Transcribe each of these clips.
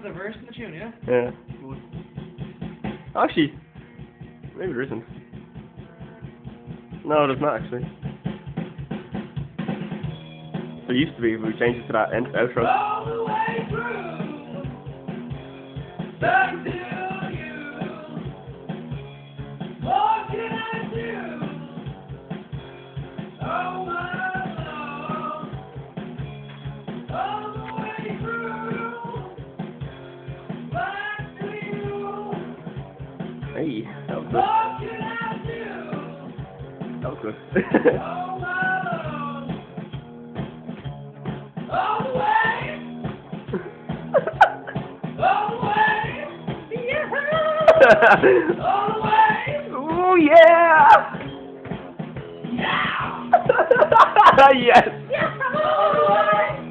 another verse in the tune, yeah? yeah. Actually, maybe there isn't. No, there's not actually. There used to be, but we changed it to that end outro. Hey, that was good. What can I do? That was good. Oh yeah! love. All the way. All the way. All the way. oh yeah! Yeah. yes. All the way.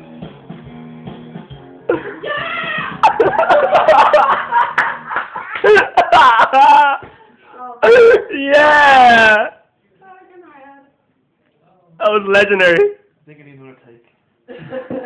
Yeah! That was legendary.